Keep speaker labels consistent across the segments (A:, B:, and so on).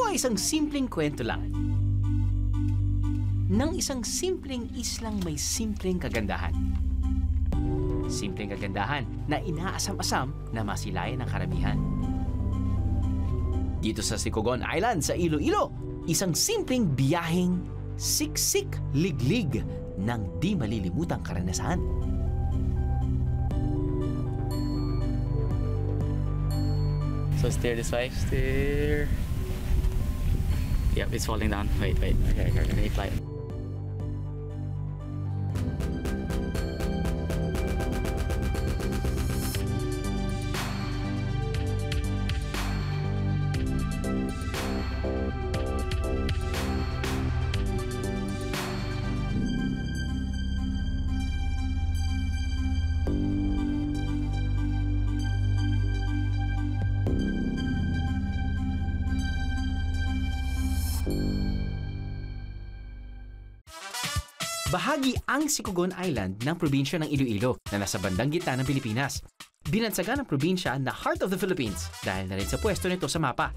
A: Ito ay isang simpleng kwento lang. Ng isang simpleng islang may simpleng kagandahan. Simpleng kagandahan na inaasam-asam na masilayan ng karamihan. Dito sa Sicogon Island sa Iloilo, isang simpleng biyaheng siksik liglig ng di malilimutang karanasan.
B: So steer this way. Steer. Yep, it's falling down. Wait, wait. Okay, okay, okay. Fly.
A: Bahagi ang Sicogon Island ng probinsya ng Iloilo na nasa bandang gitna ng Pilipinas. Binansagan ng probinsya na Heart of the Philippines dahil na rin sa pwesto nito sa mapa.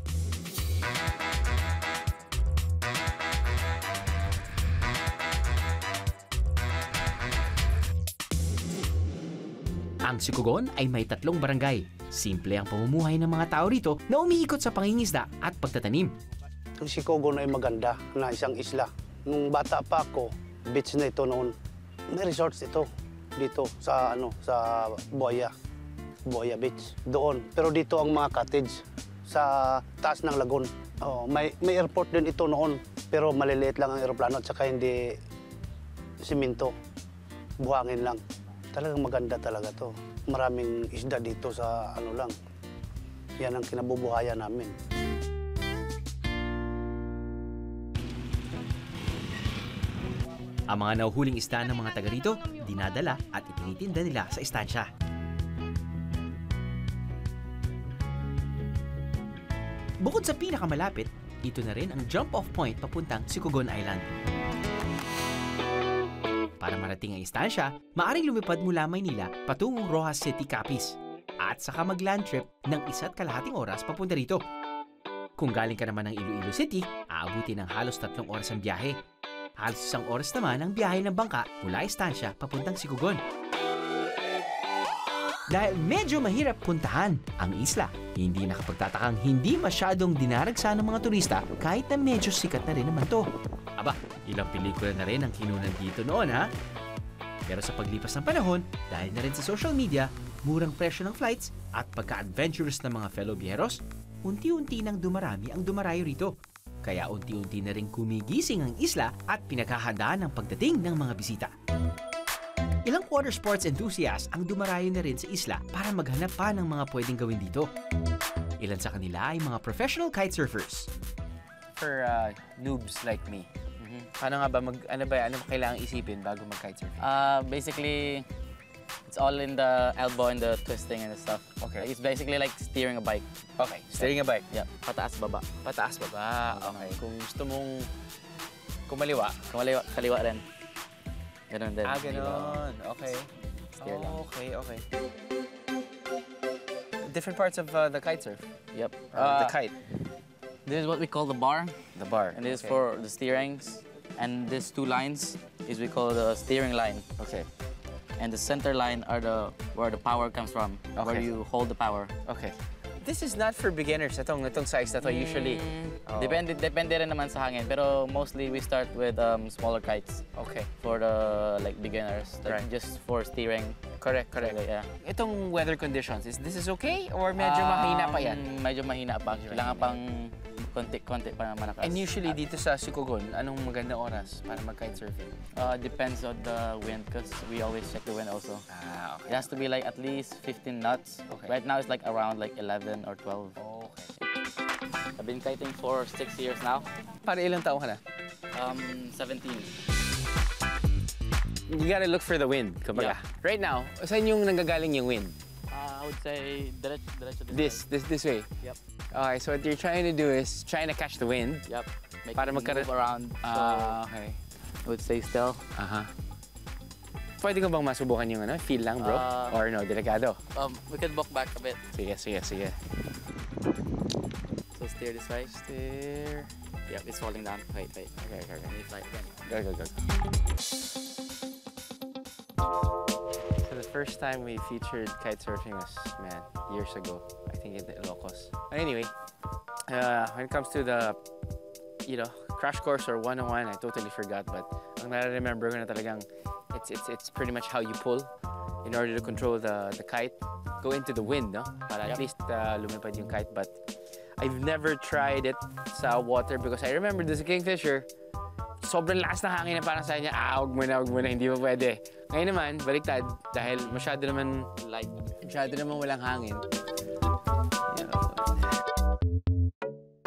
A: Ang Sicogon ay may tatlong barangay. Simple ang pamumuhay ng mga tao rito na umiikot sa pangingisda at pagtatanim.
C: Ang Sikogon ay maganda na isang isla. Nung bata pa ako, beach na ito noon. May resorts ito dito sa ano sa Buaya. Buaya Beach doon. Pero dito ang mga cottage sa taas ng lagon. Oh, may may airport din ito noon, pero maliliit lang ang eroplano at saka hindi simento. Buhangin lang. Talagang maganda talaga to. Maraming isda dito sa ano lang. Yan ang kinabubuhayan namin.
A: Ang mga nauhuling isda ng mga taga rito, dinadala at itinitinda nila sa istansya. Bukod sa pinakamalapit, ito na rin ang jump-off point papuntang Sicogon Island. Para marating ang istansya, maaring lumipad mula Maynila patungong Rojas City, Capiz at saka mag-land trip ng isa't kalahating oras papunta rito. Kung galing ka naman ng Iloilo City, aabuti ng halos tatlong oras ang biyahe Halos isang oras naman ang biyahe ng bangka mula Estancia papuntang Sigugon. Dahil medyo mahirap puntahan ang isla, hindi nakapagtatakang hindi masyadong dinaragsa ng mga turista kahit na medyo sikat na rin naman to. Aba, ilang pelikula na rin ang kinunan dito noon ha? Pero sa paglipas ng panahon, dahil na rin sa social media, murang presyo ng flights at pagka-adventurous ng mga fellow biyeros, unti-unti nang dumarami ang dumarayo rito. Kaya unti-unti na rin kumigising ang isla at pinaghahandaan ang pagdating ng mga bisita. Ilang water sports enthusiasts ang dumarayo na rin sa isla para maghanap pa ng mga pwedeng gawin dito. Ilan sa kanila ay mga professional kitesurfers.
D: For uh, noobs like me, paano nga ba mag ano ba ano ba kailangang isipin bago mag kitesurf?
B: Uh, basically, it's all in the elbow and the twisting and the stuff.
D: Okay.
B: It's basically like steering a bike.
D: okay, steering a bike.
B: Yep, pataas baba.
D: Pataas ba ba? Okay. Kung gusto mong kumaliwa.
B: Kaliwa, kaliwa rin. Ganun din.
D: Ah, ganon. Okay.
B: Steer lang.
D: Okay, okay. Different parts of uh, the kite surf.
B: Yep.
D: Uh,
B: Uh,
D: the kite.
B: This is what we call the bar,
D: The bar.
B: and this is for the steerings. And these two lines is we call the steering line.
D: Okay.
B: And the center line are the where the power comes from, where you hold the power.
D: Okay. This is not for beginners. Itong, itong size na to usually.
B: Mm,
D: Oo.
B: Depende, depende rin naman sa hangin. Pero mostly we start with um, smaller kites
D: Okay.
B: for the like beginners, like
D: Right.
B: just for steering.
D: Correct, correct.
B: Like, yeah.
D: Itong weather conditions, is this is okay? Or medyo mahina pa yan?
B: Um, Medyo mahina pa. Kailangan pang konti-konti pa naman malakas.
D: And usually dito sa Sukogon, anong magandang oras para mag-kitesurfing?
B: Uh, depends on the wind because we always check the wind also.
D: Ah,
B: It has to be like at least 15 knots.
D: Okay.
B: Right now it's like around like 11 or 12.
D: Okay.
B: I've been kiting for six years now.
D: Para ilang taon ka na?
B: Um, 17.
D: You gotta look for the wind, kumbaga.
B: Yeah.
D: Right now, saan yung nanggagaling yung wind?
B: Uh, I would say
D: This, this, this way.
B: Yep.
D: Okay, so what you're trying to do is trying to catch the wind.
B: Yep. Make
D: Para
B: it
D: magkaroon-
B: move around. So
D: Ah, okay.
B: I would stay still.
D: Aha. Pwede ko bang masubukan yung ano, feel lang, bro?
B: Ah.
D: Or no, delikado?
B: Um, we can walk back a bit.
D: Sige, sige, sige.
B: So steer this way. Steer. Yep, it's falling down. Wait, wait. Okay, okay, okay. Let me fly again. Go, go, go.
D: So the first time we featured kite surfing was, man, years ago. I think in the Ilocos. But anyway, uh, when it comes to the, you know, crash course or 101, I totally forgot. But ang nare-remember ko na talagang, it's, it's, it's pretty much how you pull in order to control the, the kite. Go into the wind, no? Para at least uh, lumipad yung kite. But I've never tried it sa water because I remember this Kingfisher, sobrang lakas na hangin na parang sa niya, ah, wag mo na, wag mo na, hindi mo pwede. Ngayon naman, baliktad, dahil masyado naman light, masyado naman walang hangin.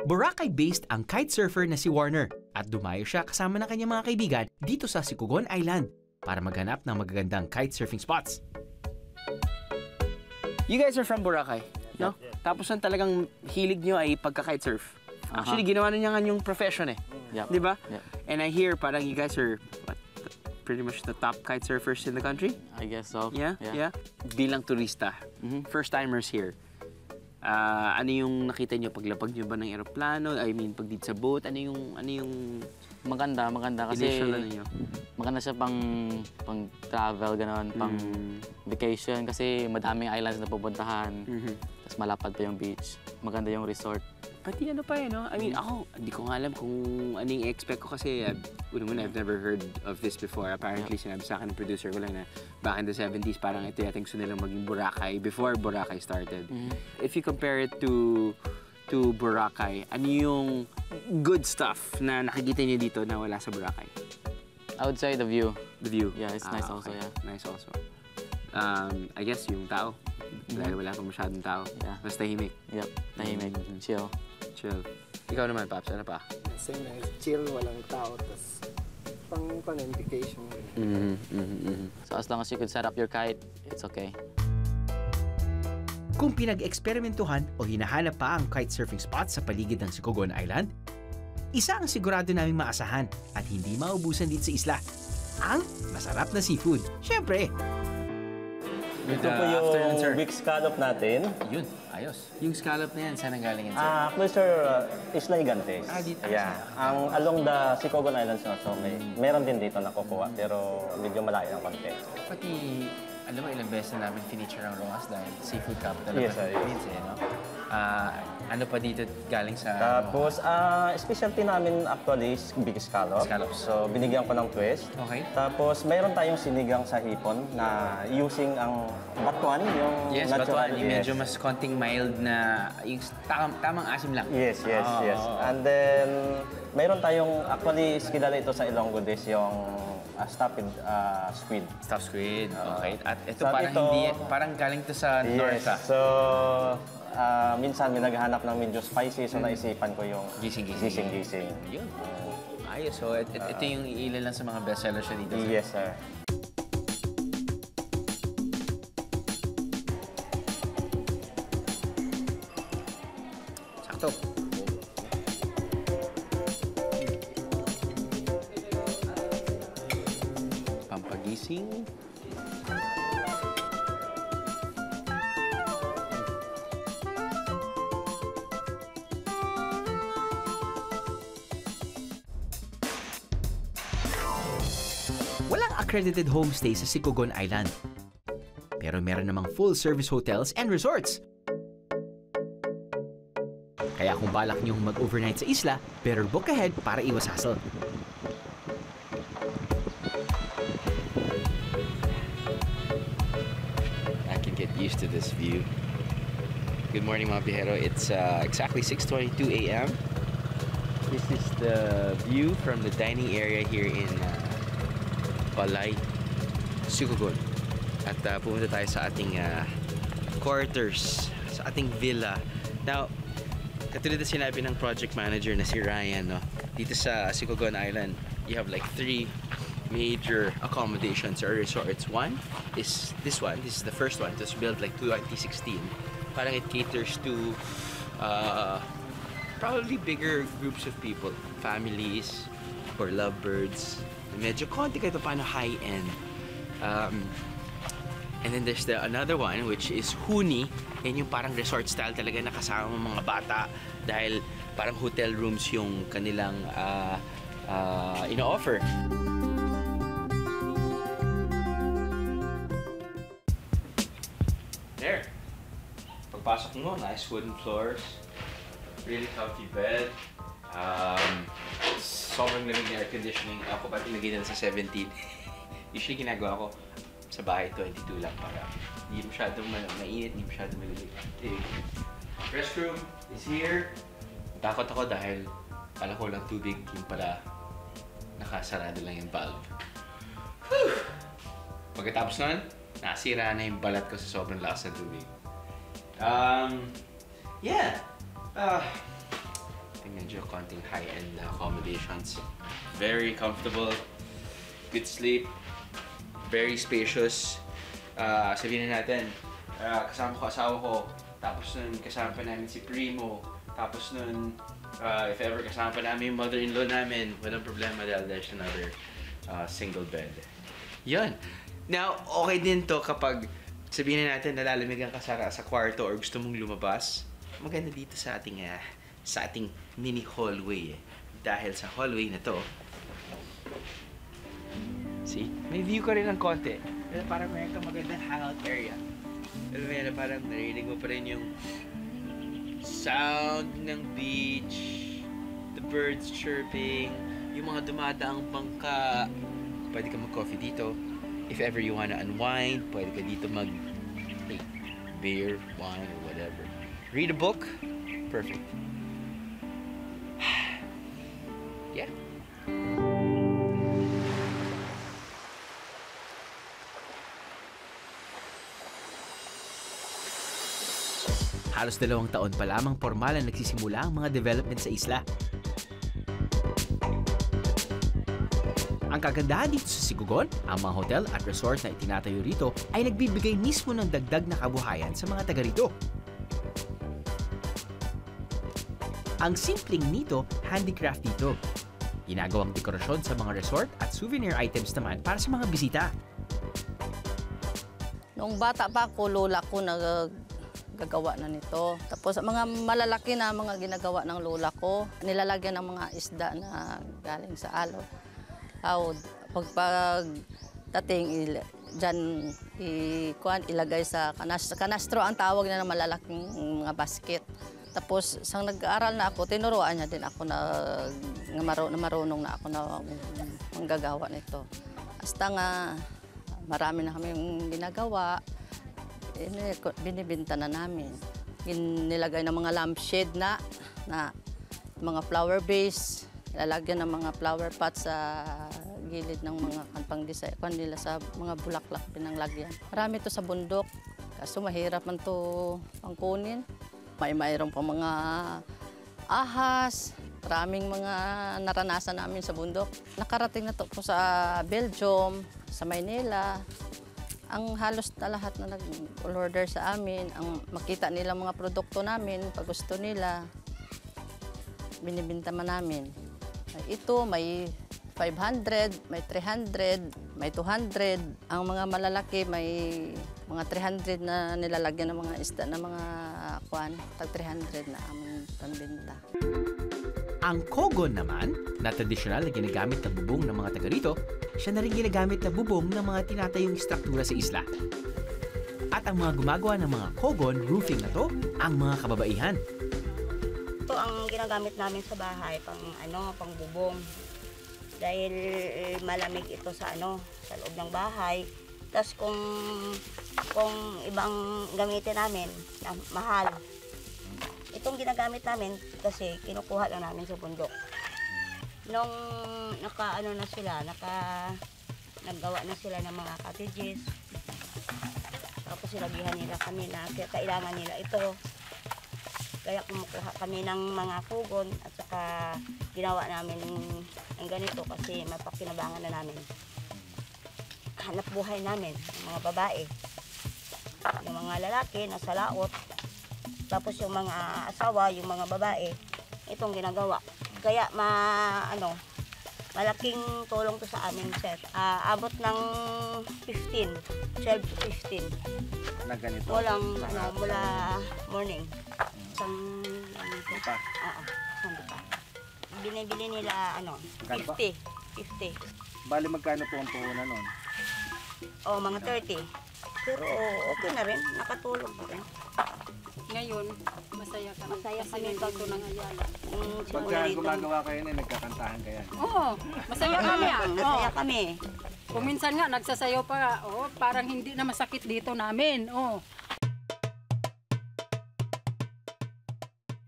A: Boracay-based ang kite surfer na si Warner at dumayo siya kasama ng kanyang mga kaibigan dito sa Sikugon Island para maghanap ng magagandang kite surfing spots.
D: You guys are from Boracay, no? Tapos ang talagang hilig nyo ay pagka-kite surf. Actually, ginawa na niya nga yung profession eh.
B: Yep.
D: Di ba?
B: Yep.
D: And I hear parang you guys are what, pretty much the top kite surfers in the country.
B: I guess so.
D: Yeah, yeah. Bilang turista, first timers here. Ah, ano yung nakita nyo paglapag nyo ba ng eroplano? I mean, pag dito sa boat, ano yung ano yung
B: Maganda, maganda kasi
D: initial ano nyo?
B: maganda siya pang pang travel ganon, pang
D: Mm.
B: vacation kasi madaming islands na pupuntahan.
D: Mhm.
B: Tapos malapad pa yung beach. Maganda yung resort.
D: Pati ano pa eh, no? I mean, ako, hindi ko nga alam kung ano yung expect ko kasi uh, una-una, I've never heard of this before. Apparently, sinabi sa akin ng producer ko lang na back in the 70s, parang ito yata gusto nilang maging Boracay before Boracay started. If you compare it to to Boracay, ano yung good stuff na nakikita niyo dito na wala sa Boracay?
B: I would say the view.
D: The view.
B: Yeah, it's nice also, yeah.
D: Nice also. Um, I guess yung tao. Dahil wala pa masyadong tao.
B: Yeah.
D: Mas tahimik.
B: Yep, tahimik, chill.
D: Chill. Ikaw naman, Paps. Ano pa?
E: Same na, chill, walang tao, tas pang vacation.
D: Mm-hmm, mm-hmm,
B: So as long as you could set up your kite, it's okay.
A: Kung pinag-eksperimentuhan o hinahanap pa ang kitesurfing spot sa paligid ng Sicogon Island, isa ang sigurado naming maasahan at hindi maubusan dito sa isla. Ang masarap na seafood. Siyempre,
F: Ito po yung weak scallop natin.
D: Yun, ayos. Yung scallop na yan, saan ang galing yan? sir?
F: Ah, actually, sir, uh, Isla Gigantes.
D: Ah, dito.
F: Yeah. Ang along the Sicogon Islands na so may meron din dito nakukuha pero medyo malayo ang konti.
D: Pati, alam mo, ilang beses na namin feature ang Rojas dahil seafood capital
F: Yes,
D: of the. Philippines, eh, no? Ah, ano pa dito galing sa
F: Tapos, ah, specialty namin actually is big scallop.
D: Scallops.
F: So, binigyan ko ng twist.
D: Okay.
F: Tapos, mayroon tayong sinigang sa hipon na using ang batuan, yung
D: Yes,
F: natural.
D: batuan. Yung medyo mas konting mild na, yung tam- tamang asim lang.
F: Yes, yes,
D: Ah,
F: yes.
D: oo.
F: And then, mayroon tayong, actually, kilala ito sa Ilonggo dish, yung uh, stuffed uh, squid.
D: Stuffed squid. Okay. At ito parang
F: ito-
D: hindi, parang galing to sa north ah.
F: So, ah, minsan may naghahanap ng medyo spicy, so naisipan ko yung
D: Gising-gising.
F: gising-gising.
D: Yun. Ayos. So, et- et- ito yung ilan lang sa mga bestsellers siya dito.
F: Yes, sir.
A: Walang accredited homestay sa Sicogon Island. Pero meron namang full-service hotels and resorts. Kaya kung balak niyong mag-overnight sa isla, better book ahead para iwas hassle.
G: I can get used to this view. Good morning, mga bihero. It's uh, exactly 6.22 a.m. This is the view from the dining area here in uh, Balay, Sukugon. At uh, pumunta tayo sa ating uh, quarters, sa ating villa. Now, katulad na sinabi ng project manager na si Ryan, no? dito sa Sicogon Island, you have like three major accommodations or resorts. One is this one. This is the first one. It was built like 2016. Parang it caters to uh, probably bigger groups of people, families or lovebirds. Medyo konti kahit paano high-end. Um, And then there's the another one which is Huni. Yan yung parang resort style talaga na kasama mga bata dahil
D: parang hotel rooms yung kanilang ah, ah, ino-offer. There. Pagpasok mo, nice wooden floors. Really comfy bed. Um, sobrang lamig na air conditioning. Ako pa tinagay na sa 17. Usually ginagawa ko sa bahay 22 lang para hindi masyadong ma mainit, hindi masyadong malamig. Eh, Restroom is here. Takot ako dahil kala ko lang tubig, yung pala nakasarado lang yung valve. Whew! Pagkatapos nun, nasira na yung balat ko sa sobrang lakas ng tubig. Um, yeah. Ah, Think medyo konting high-end na accommodations. Very comfortable. Good sleep. Very spacious. Ah, sabihin na natin, ah, kasama ko asawa ko. Tapos nun, kasama pa namin si Primo. Tapos nun, ah, if ever kasama pa namin yung mother-in-law namin, walang problema dahil there's another ah, single bed. Yun. Now, okay din to kapag sabihin na natin nalalamigan ka sa, sa kwarto or gusto mong lumabas. Maganda dito sa ating ah, sa ating mini hallway eh. Dahil sa hallway na to, See? May view ka rin ng konti. Pero parang meron kang magandang hangout area. Pero meron parang narinig mo pa rin yung sound ng beach, the birds chirping, yung mga dumadaang bangka. Pwede ka mag-coffee dito. If ever you wanna unwind, pwede ka dito mag beer, wine, or whatever. Read a book, perfect. Yeah.
A: Halos dalawang taon pa lamang formal na nagsisimula ang mga development sa isla. Ang kagandahan dito sa Sigugon, ang mga hotel at resort na itinatayo rito ay nagbibigay mismo ng dagdag na kabuhayan sa mga taga rito. Ang simpleng nito, handicraft dito. Ginagawang dekorasyon sa mga resort at souvenir items naman para sa mga bisita.
H: Noong bata pa ako, lola ko nag gagawa na nito. Tapos mga malalaki na mga ginagawa ng lola ko, nilalagyan ng mga isda na galing sa alo. Tawad, pag, pag dating dyan i, kuan, ilagay sa kanastro. Kanastro ang tawag na ng malalaking mga basket. Tapos, sang nag-aaral na ako, tinuruan niya din ako na, na, maru- na marunong na ako na manggagawa nito. Hasta nga, marami na kami ginagawa ini- binibinta na namin. In, nilagay ng mga lampshade na, na mga flower base, lalagyan ng mga flower pots sa gilid ng mga kanpang design, kung nila sa mga bulaklak pinanglagyan. Marami to sa bundok, kaso mahirap man to pangkunin. May mayroon pa mga ahas, maraming mga naranasan namin sa bundok. Nakarating na to po sa Belgium, sa Maynila, ang halos na lahat na nag-order sa amin, ang makita nila mga produkto namin, pag gusto nila, binibinta man namin. Ito may 500, may 300, may 200. Ang mga malalaki may mga 300 na nilalagyan ng mga isda na mga kwan, tag 300 na aming pambinta.
A: Ang kogon naman, na tradisyonal na ginagamit na bubong ng mga taga rito, siya na rin ginagamit na bubong ng mga tinatayong struktura sa isla. At ang mga gumagawa ng mga kogon roofing na to, ang mga kababaihan.
I: Ito ang ginagamit namin sa bahay pang ano, pang bubong. Dahil eh, malamig ito sa ano, sa loob ng bahay. Tapos kung kung ibang gamitin namin, na mahal. Itong ginagamit namin kasi kinukuha lang namin sa bundok. Nung naka ano na sila, naka naggawa na sila ng mga cottages. Tapos sinabihan nila kami na kailangan nila ito. Kaya kumukuha kami ng mga kugon at saka ginawa namin ng ganito kasi mapakinabangan na namin. Hanap buhay namin, mga babae. Yung mga lalaki nasa laot. Tapos yung mga asawa, yung mga babae, itong ginagawa. Kaya ma ano, Malaking tulong to sa amin, sir. Ah, abot ng 15, 12 to 15.
J: Na ganito.
I: Walang, ano, mula morning. Isang, ano ito?
J: pa?
I: Oo, isang pa. Binibili nila, ano,
J: Magkano ba?
I: 50. 50.
J: Bali magkano po ang puhunan nun?
I: O, mga 30. Pero okay na rin, nakatulong pa rin.
K: Ngayon, masaya kami.
I: Masaya
K: Kasi
I: kami
K: may
I: pag-
K: bago ng Ayala.
I: Yung
J: Pagka gumagawa kayo na, nagkakantahan kaya.
K: Oo, masaya kami ah.
I: masaya kami.
K: Kung minsan nga, nagsasayaw pa, oh, parang hindi na masakit dito namin. Oh.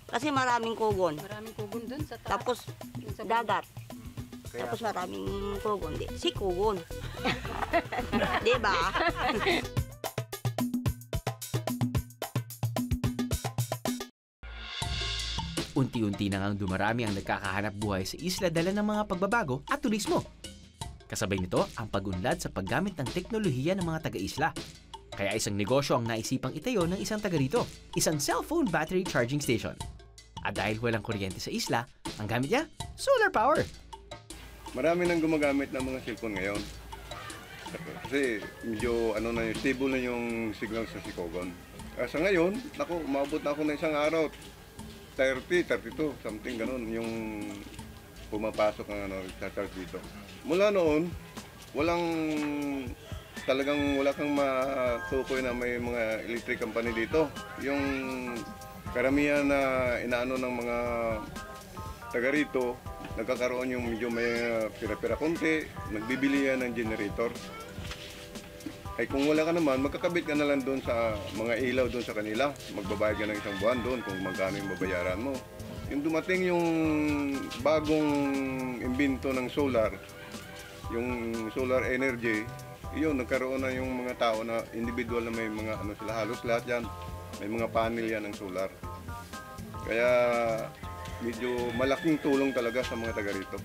I: Kasi maraming kugon.
K: Maraming kugon dun sa taas.
I: Tapos,
K: sa
I: dagat.
J: Kaya,
I: Tapos maraming kugon. Di, si kugon. Di
A: Unti-unti na ngang dumarami ang nagkakahanap buhay sa isla dala ng mga pagbabago at turismo. Kasabay nito ang pagunlad sa paggamit ng teknolohiya ng mga taga-isla. Kaya isang negosyo ang naisipang itayo ng isang taga rito, isang cellphone battery charging station. At dahil walang kuryente sa isla, ang gamit niya, solar power.
L: Marami nang gumagamit ng mga cellphone ngayon. Kasi medyo ano na yung stable na yung signal sa Sikogon. Sa ngayon, naku, umabot na ako ng isang araw. 30, 32, something ganun yung pumapasok ng ano, charge dito. Mula noon, walang talagang wala kang matukoy na may mga electric company dito. Yung karamihan na inaano ng mga taga rito, nagkakaroon yung medyo may uh, pira-pira konti, nagbibili yan ng generator. Ay kung wala ka naman, magkakabit ka na lang doon sa mga ilaw doon sa kanila. Magbabayad ka ng isang buwan doon kung magkano yung babayaran mo. Yung dumating yung bagong imbento ng solar, yung solar energy, yun, nagkaroon na yung mga tao na individual na may mga ano sila, halos lahat yan, may mga panel yan ng solar. Kaya medyo malaking tulong talaga sa mga taga rito.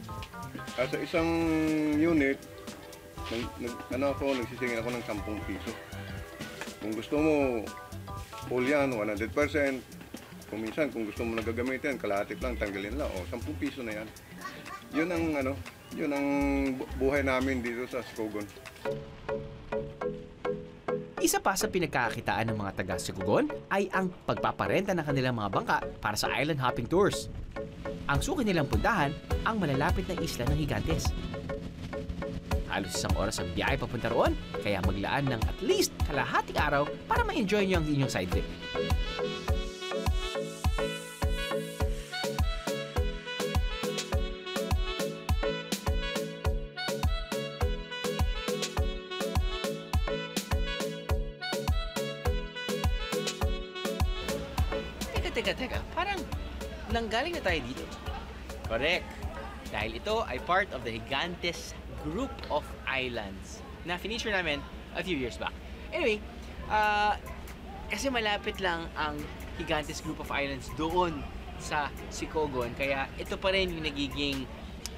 L: Sa isang unit, nag, nag, ano ako, nagsisingin ako ng 10 piso. Kung gusto mo, full yan, 100%. Kung minsan, kung gusto mo nagagamitin, kalahati lang, tanggalin lang. O, 10 piso na yan. Yun ang, ano, yun ang bu- buhay namin dito sa Skogon.
A: Isa pa sa pinagkakakitaan ng mga taga Sigugon ay ang pagpaparenta ng kanilang mga bangka para sa island hopping tours. Ang suki nilang puntahan ang malalapit na isla ng Higantes. Halos isang oras ang biyahe papunta roon, kaya maglaan ng at least kalahating araw para ma-enjoy niyo ang inyong side trip. Teka, teka, teka. Parang nanggaling na tayo dito. Correct. Dahil ito ay part of the Gigantes Group of Islands na finisher namin a few years back. Anyway, ah, kasi malapit lang ang Gigantes Group of Islands doon sa Sikogon. Kaya ito pa rin yung nagiging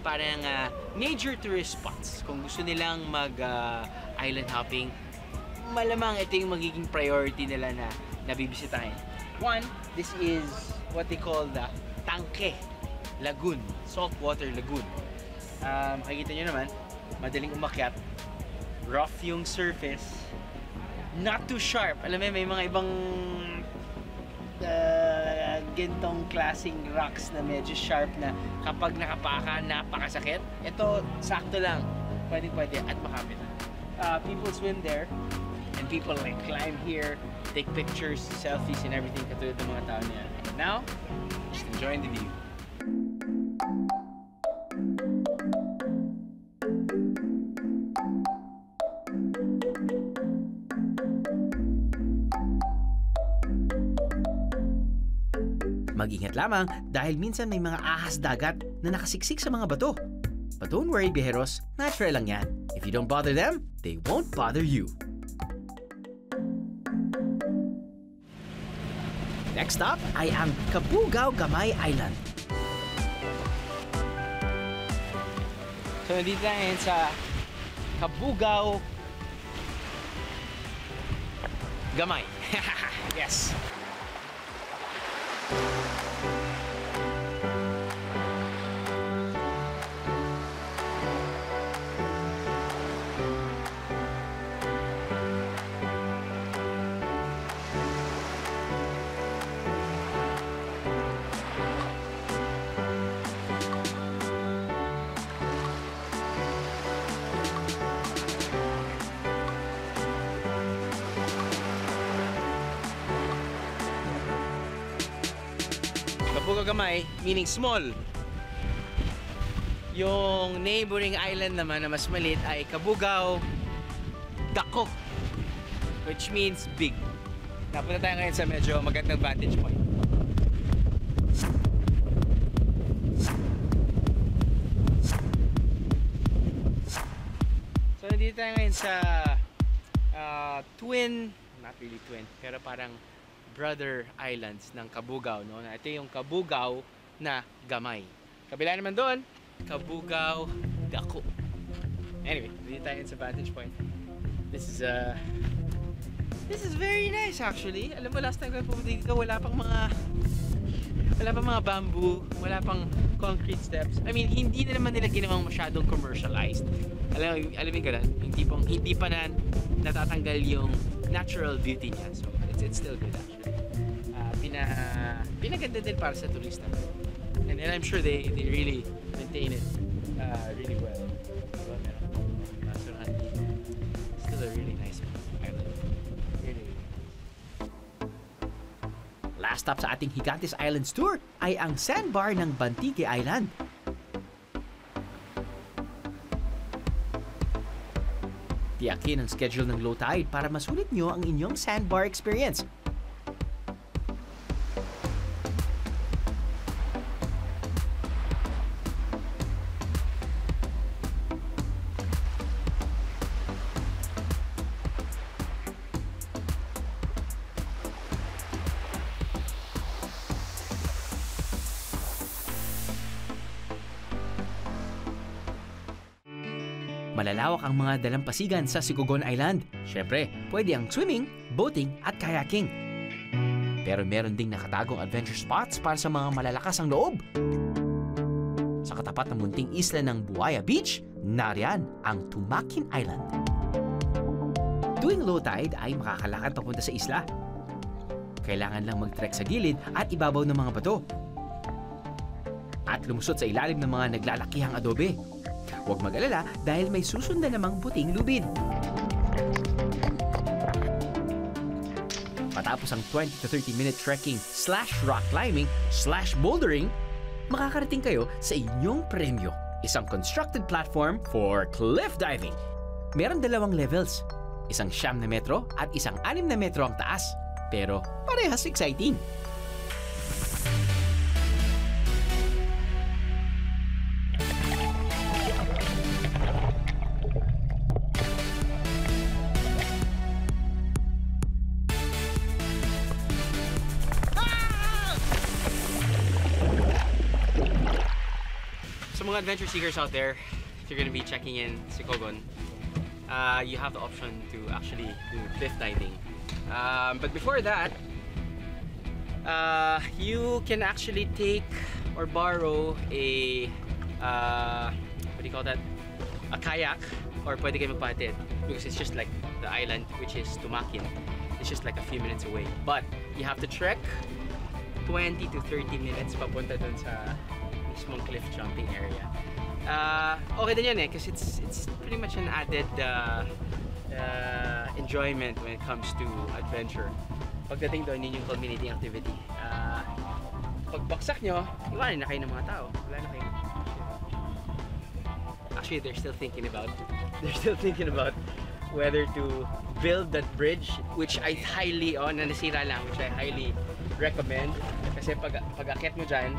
A: parang ah, major tourist spots. Kung gusto nilang mag ah, island hopping, malamang ito yung magiging priority nila na nabibisitahin. One, this is what they call the Tangke Lagoon, saltwater lagoon. Um, makikita nyo naman, madaling umakyat, rough yung surface, not too sharp. Alam mo, may mga ibang uh, gintong klaseng rocks na medyo sharp na kapag nakapaka, napakasakit. Ito, sakto lang. Pwede, pwede. At makapit. Uh, people swim there and people like climb here, take pictures, selfies, and everything katulad ng mga tao niya. Now, just enjoying the view. Lamang dahil minsan may mga ahas dagat na nakasiksik sa mga bato. But don't worry, biheros, natural lang yan. If you don't bother them, they won't bother you. Next stop ay ang Kabugao Gamay Island. So, nandito ngayon sa Kabugao Gamay. yes.
D: Gamay, meaning small. Yung neighboring island naman na mas maliit ay Kabugaw Dako, which means big. Napunta tayo ngayon sa medyo magandang vantage point. So nandito tayo ngayon sa ah, twin, not really twin, pero parang brother islands ng Kabugao. No? Na Ito yung Kabugao na Gamay. Kabila naman doon, Kabugao Dako. Anyway, dito tayo sa vantage point. This is uh, This is very nice actually. Alam mo last time ko pumunta dito, wala pang mga wala pang mga bamboo, wala pang concrete steps. I mean, hindi na naman nila ginawang masyadong commercialized. Alam, alam mo ganun? Hindi, pang, hindi pa na natatanggal yung natural beauty niya. So, it's, it's still good actually. Pina, pinaganda din para sa turista. And, and I'm sure they, they really maintain it uh, really well. Diba, meron pong basurahan dito. Still a really nice island. Really,
A: Last stop sa ating Higantes Islands tour ay ang sandbar ng Bantique Island. Tiyakin ang schedule ng low tide para masulit nyo ang inyong sandbar experience. Ang mga dalampasigan sa Sigogon Island. Siyempre, pwede ang swimming, boating at kayaking. Pero meron ding nakatagong adventure spots para sa mga malalakas ang loob. Sa katapat ng munting isla ng Buaya Beach, nariyan ang Tumakin Island. Tuwing low tide ay makakalakad papunta sa isla. Kailangan lang mag-trek sa gilid at ibabaw ng mga bato. At lumusot sa ilalim ng mga naglalakihang adobe. Huwag mag-alala dahil may susundan namang puting lubid. Matapos ang 20 to 30 minute trekking slash rock climbing slash bouldering, makakarating kayo sa inyong premyo. Isang constructed platform for cliff diving. Meron dalawang levels. Isang siyam na metro at isang anim na metro ang taas. Pero parehas exciting.
D: Adventure seekers out there, if you're gonna be checking in Sikogon, uh, you have the option to actually do cliff diving. Um, but before that, uh, you can actually take or borrow a uh, what do you call that? A kayak or pwede kayo magpatid because it's just like the island which is Tumakin. It's just like a few minutes away. But you have to trek 20 to 30 minutes papunta dun sa mismong cliff jumping area. Uh, okay din yan eh kasi it's, it's pretty much an added uh, uh, enjoyment when it comes to adventure. Pagdating doon, yun yung culminating activity. Uh, pagbaksak nyo, iwanin na kayo ng mga tao. Wala na kayo. Actually, they're still thinking about they're still thinking about whether to build that bridge which I highly oh na nasira lang which I highly recommend kasi pag pag akyat mo dyan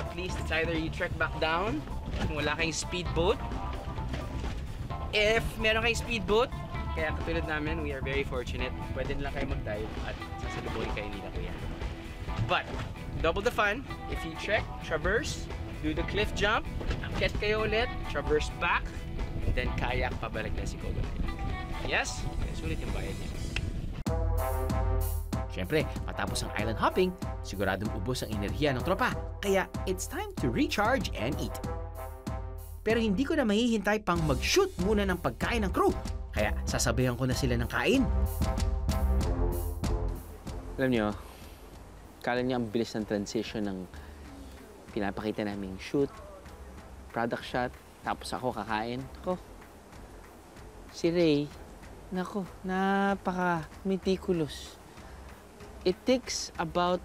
D: at least it's either you trek back down kung wala kayong speedboat. If meron kayong speedboat kaya katulad namin we are very fortunate. Pwede lang kayo mag-dive at sasalubungin kayo nila kuya. But double the fun. If you trek traverse do the cliff jump akyat kayo ulit traverse back and then kayak pabalik na si Kogo yes? Sulit yung bayad niya
A: Siyempre, matapos ang island hopping, siguradong ubos ang enerhiya ng tropa. Kaya, it's time to recharge and eat. Pero hindi ko na mahihintay pang mag-shoot muna ng pagkain ng crew. Kaya, sasabayan ko na sila ng kain.
D: Alam nyo, kala niyo ang bilis ng transition ng pinapakita naming shoot, product shot, tapos ako kakain. Ako, si Ray, nako, napaka meticulous. It takes about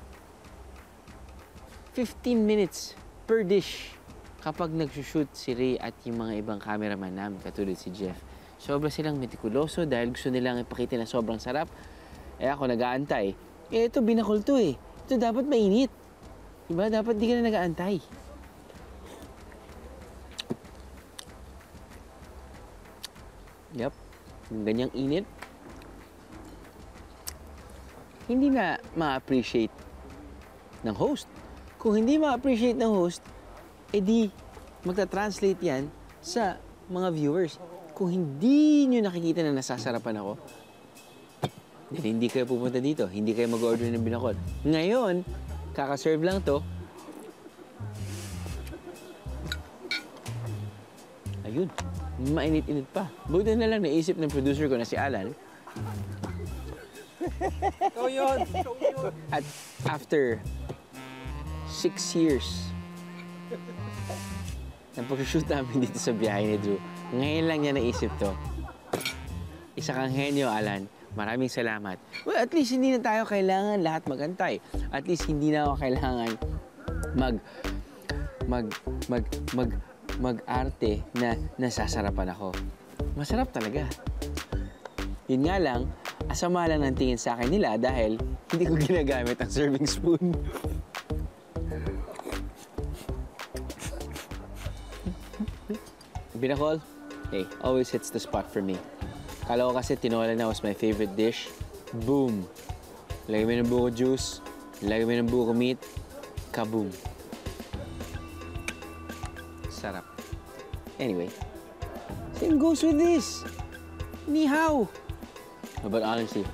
D: 15 minutes per dish kapag nagsushoot si Ray at yung mga ibang cameraman namin, katulad si Jeff. Sobra silang metikuloso dahil gusto nilang ipakita na sobrang sarap. Eh ako nag-aantay. Eh ito, binakol to eh. Ito dapat mainit. Diba? Dapat di ka na nag-aantay. Yep. Yung ganyang init. Hindi na ma-appreciate ng host. Kung hindi ma-appreciate ng host, edi magta-translate yan sa mga viewers. Kung hindi nyo nakikita na nasasarapan ako, then hindi kayo pupunta dito. Hindi kayo mag-order ng binakol. Ngayon, kakaserve lang to. Ayun, mainit-init pa. Buti na lang naisip ng producer ko na si Alan.
E: Ikaw yun!
D: At after six years ng pag-shoot namin dito sa biyahe ni Drew, ngayon lang niya naisip to. Isa kang henyo, Alan. Maraming salamat. Well, at least hindi na tayo kailangan lahat magantay. At least hindi na ako kailangan mag mag mag mag mag-arte na nasasarapan ako. Masarap talaga. Yun nga lang, asama lang ng tingin sa akin nila dahil hindi ko ginagamit ang serving spoon. Binakol, hey, always hits the spot for me. Kala ko kasi tinola na was my favorite dish. Boom! Lagay mo ng buko juice, lagay mo ng buko meat, kaboom. Sarap. Anyway, same goes with this. Ni hao. But honestly,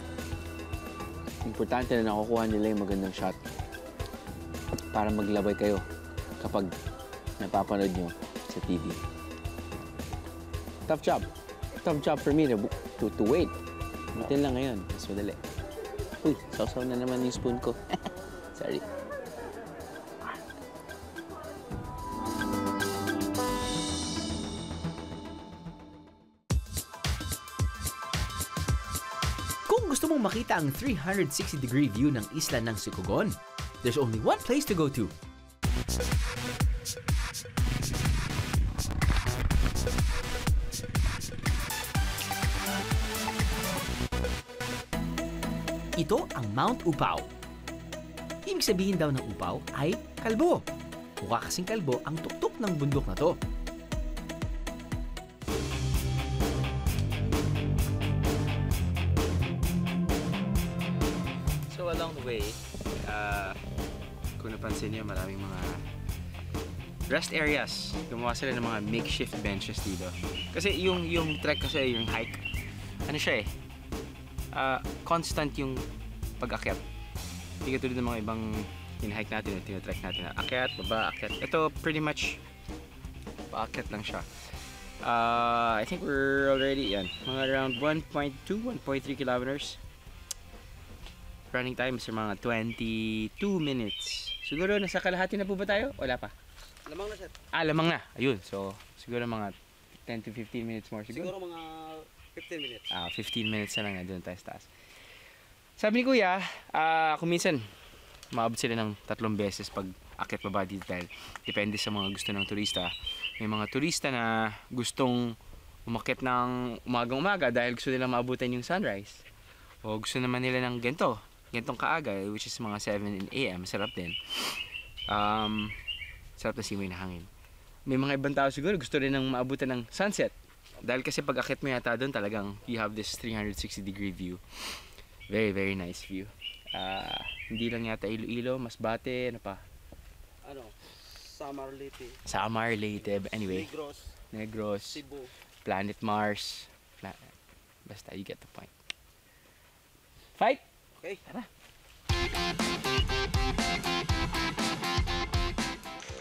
D: importante na nakukuha nila yung magandang shot para maglabay kayo kapag napapanood nyo sa TV. Tough job. Tough job for me to, to, to wait. Buti lang ngayon, mas madali. Uy, sausaw na naman yung spoon ko. Sorry.
A: Makita ang 360-degree view ng isla ng Sicogon, there's only one place to go to. Ito ang Mount Upaw. Ibig sabihin daw ng upaw ay kalbo. Mukha kasing kalbo ang tuktok ng bundok na to.
D: Along the way, uh, kung napansin niyo, maraming mga rest areas. Gumawa sila ng mga makeshift benches dito. Kasi yung yung trek kasi, yung hike, ano siya eh, uh, constant yung pag-akyat. Hindi katulad ng mga ibang in-hike natin, yung tinatrek natin. Akyat, baba, akyat. Ito pretty much paakyat lang siya. Uh, I think we're already, yan, mga around 1.2, 1.3 kilometers running time is mga 22 minutes. Siguro nasa kalahati na po ba tayo? Wala pa.
M: Lamang na, sir.
D: Ah, lamang na. Ayun. So, siguro mga 10 to 15 minutes more siguro.
M: Siguro mga 15 minutes.
D: Ah, 15 minutes na lang na doon tayo sa taas. Sabi ni Kuya, ah, kung minsan, maabot sila ng tatlong beses pag akit baba dito dahil depende sa mga gusto ng turista. May mga turista na gustong umakit ng umagang-umaga dahil gusto nila maabutan yung sunrise. O gusto naman nila ng gento, gentong kaaga, which is mga 7 a.m. Sarap din. Um, sarap na simoy na hangin. May mga ibang tao siguro gusto rin ng maabutan ng sunset. Dahil kasi pag akit mo yata doon talagang you have this 360 degree view. Very, very nice view. Ah, hindi lang yata Iloilo, Masbate, ano pa?
M: Ano? Samar Leyte.
D: Samar, Leyte, anyway.
M: Negros.
D: Negros,
M: Cebu.
D: Planet Mars. Pla- Basta, you get the point. Fight!
M: Okay.
D: Tara.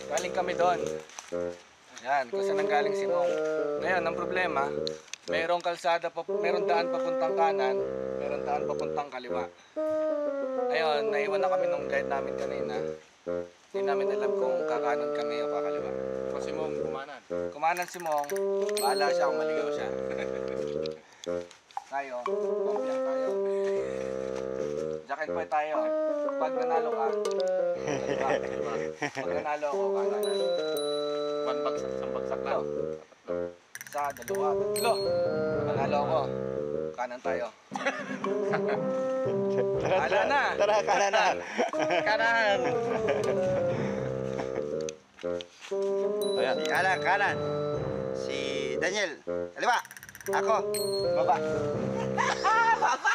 D: Galing kami doon. Yan, kung saan galing si Mong. Ngayon, ang problema, mayroong kalsada, pa, mayroong daan papuntang kanan, mayroong daan papuntang kaliwa. Ayun, naiwan na kami nung guide namin kanina. Hindi namin alam kung kakanan kami o kakaliwa. So si Mong kumanan? Kumanan si Mong, bahala siya kung maligaw siya. tayo, kumpiyan tayo.
N: Akin pa tayo. Pag nanalo ka. Pag nanalo ako, kanan. One bagsak, isang bagsak lang. Isa, dalawa, tatlo. Pag nanalo ako, kanan tayo. kanan na.
O: Tara, kanan na.
N: kanan.
O: Ayan. Si Alan, kanan. Si Daniel, kaliwa. Ako, baba. baba!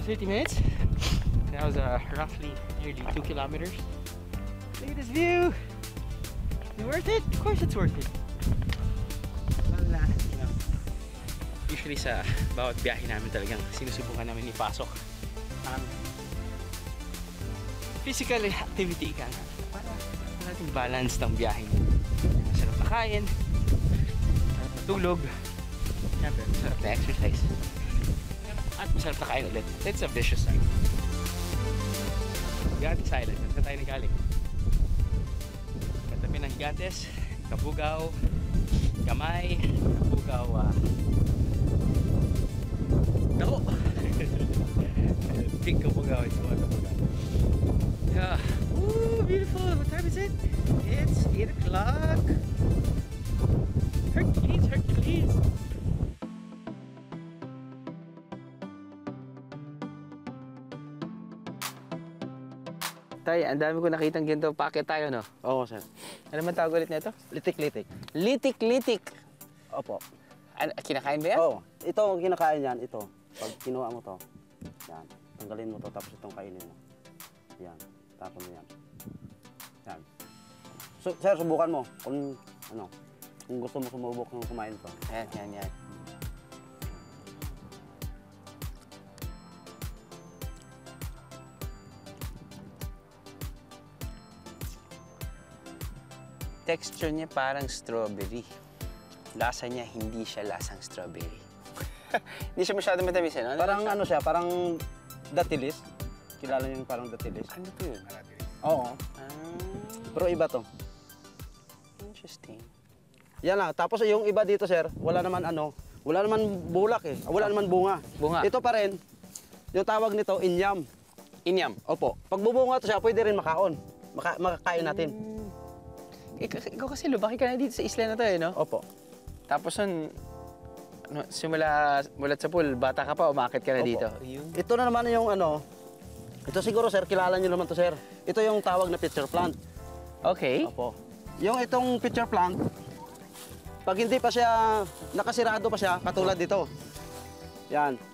D: After 30 minutes, that was uh, roughly nearly two kilometers. Look at this view. Is it worth it? Of course it's worth it. Lalo na, you know, usually sa bawat biyahe namin talagang sinusubukan namin ipasok ang physical activity ka nga. Para natin balance ng biyahe. Masarap na kain, matulog, masarap na exercise. At masarap na kain ulit. It's a vicious cycle. Gigantes Island. Saan tayo nagaling? Katabi ng Gigantes, Kabugao, Gamay, Kabugao, ah, Dako! Big Kabugao, it's mga Kabugao. Yeah. Ooh, beautiful. What time is it? It's 8 o'clock. Hercules, Hercules.
P: Tay, ang dami ko nakitang ginto. Packet tayo, no?
M: Oo, sir.
P: Ano man tawag ulit nito?
M: Litik-litik.
P: Litik-litik.
M: Opo.
P: Ano, kinakain ba yan?
M: Oo. Ito, ang kinakain yan, ito. Pag kinuha mo to, yan. Tanggalin mo to, tapos itong kainin mo. Yan. Tapon mo yan. Yan. So, sir, subukan mo. Kung, ano, kung gusto mo sumubok ng kumain to.
P: Yan, yan, yan. Texture niya parang strawberry. Lasa niya hindi siya lasang strawberry. hindi siya masyado matamis, ano?
M: Parang ano siya, parang datilis. Kilala niyo yung parang datilis.
P: Ano to yun?
M: Oo.
P: Ah,
M: Pero iba to.
P: interesting.
M: Yan lang. Tapos yung iba dito, sir, wala naman ano, wala naman bulak eh. Wala naman bunga.
P: Bunga.
M: Ito pa rin, yung tawag nito, inyam.
P: Inyam.
M: Opo. Pag bubunga to siya, pwede rin makaon. Maka, makakain natin.
P: Ikaw, ikaw kasi lumaki ka na dito sa isla na to, eh, no?
M: Opo.
P: Tapos nun, ano, simula mulat sa pool, bata ka pa, umakit ka na
M: Opo.
P: dito.
M: Ito na naman yung ano, ito siguro sir, kilala niyo naman to sir. Ito yung tawag na pitcher plant.
P: Okay.
M: Opo. Yung itong pitcher plant, pag hindi pa siya, nakasirado pa siya, katulad dito. Yan.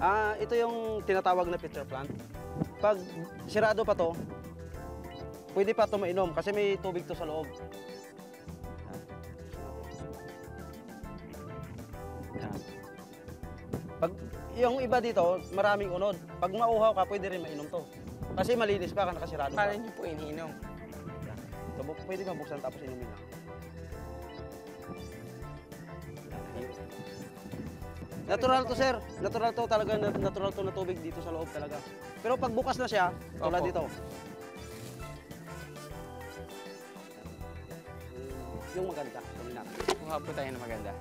M: Ah, ito yung tinatawag na pitcher plant. Pag sirado pa to, pwede pa to mainom kasi may tubig to sa loob. Yan. Pag yung iba dito, maraming unod. Pag mauhaw ka, pwede rin mainom to. Kasi malinis pa, nakasirado pa.
P: Paano niyo po iniinom?
M: Ito, bu- pwede mabuksan tapos inumin lang. Natural to sir. Natural to talaga. nat- Natural to na tubig dito sa loob talaga. Pero pag bukas na siya, tulad
P: Opo.
M: dito. Yung maganda. Natin.
P: Kuha po tayo ng maganda.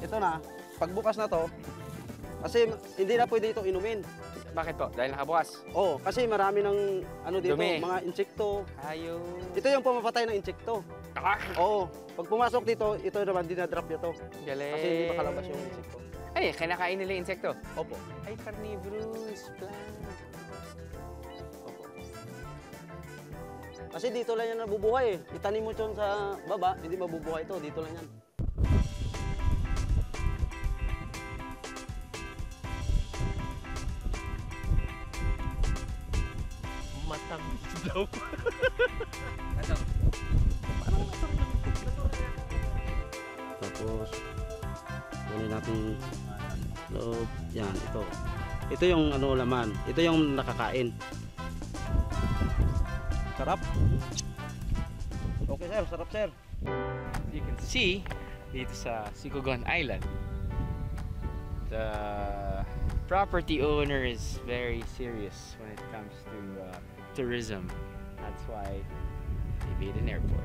M: Ito na. Pag bukas na to, kasi hindi na pwede ito inumin.
P: Bakit po? Dahil nakabukas?
M: Oo, kasi marami ng ano dito,
P: Dumi.
M: mga insekto.
P: Ayaw.
M: Ito yung pumapatay ng insekto. Oo. Pag pumasok dito, ito naman dinadrop niya to.
P: Galing.
M: Kasi hindi makalabas yung insekto.
P: Ay, kinakain nila yung insekto?
M: Opo.
P: Ay, carnivorous plant.
M: Kasi dito lang yan nabubuhay eh. Itanim mo ito sa baba, hindi mabubuhay ito. Dito lang yan.
D: daw.
P: Ano?
M: Parang natural lang ito. Tapos, kunin natin loob. Yan, ito. Ito yung ano laman. Ito yung nakakain. Sarap. Okay sir, sarap sir.
D: You can see dito sa uh, Sikogon Island. The property owner is very serious when it comes to uh, tourism. That's why they made an airport.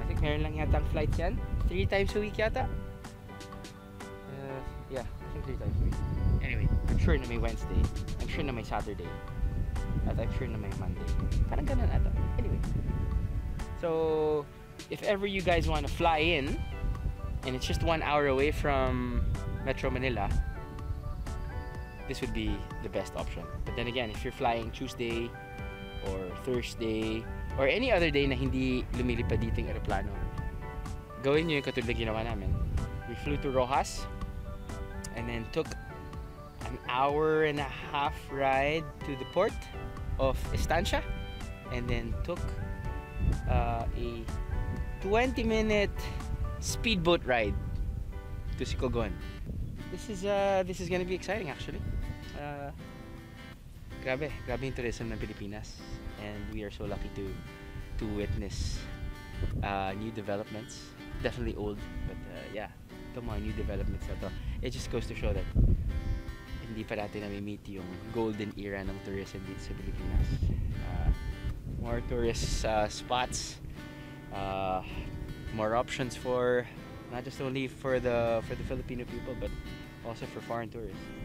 D: I think meron lang yata flights yan. Three times a week yata? Uh, yeah I think three times a week. Anyway I'm sure na may Wednesday. I'm sure na may Saturday. At I'm sure na may Monday. Parang ganun ata. Anyway. So if ever you guys want to fly in and it's just one hour away from Metro Manila, this would be the best option. But then again, if you're flying Tuesday or Thursday or any other day na hindi lumilipad dito yung aeroplano, gawin nyo yung katulad na ginawa namin. We flew to Rojas and then took an hour and a half ride to the port of Estancia and then took uh, a 20 minute speedboat ride to Sicogon. This is uh this is gonna be exciting actually. Uh, grabe, grabe yung tourism ng Pilipinas and we are so lucky to to witness uh, new developments. Definitely old, but uh, yeah, itong mga new developments na to, it just goes to show that hindi pa natin nami-meet yung golden era ng tourism dito sa Pilipinas. Uh, more tourist uh, spots, uh, more options for not just only for the for the Filipino people but also for foreign tourists.